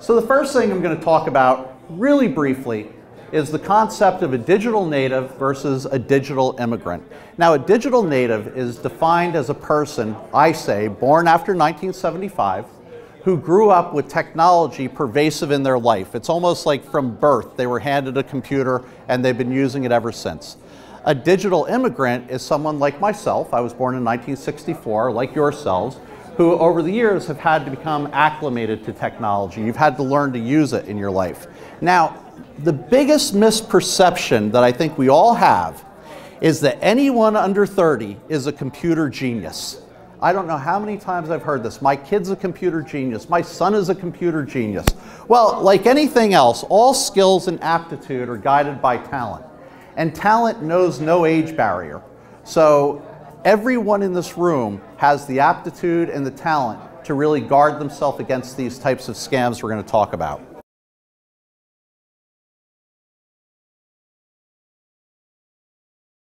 So the first thing I'm going to talk about really briefly is the concept of a digital native versus a digital immigrant. Now, a digital native is defined as a person, I say, born after 1975, who grew up with technology pervasive in their life. It's almost like from birth they were handed a computer and they've been using it ever since. A digital immigrant is someone like myself. I was born in 1964, like yourselves, who over the years have had to become acclimated to technology. You've had to learn to use it in your life. Now, the biggest misperception that I think we all have is that anyone under 30 is a computer genius. I don't know how many times I've heard this. My kid's a computer genius. My son is a computer genius. Well, like anything else, all skills and aptitude are guided by talent. And talent knows no age barrier. So everyone in this room has the aptitude and the talent to really guard themselves against these types of scams we're going to talk about.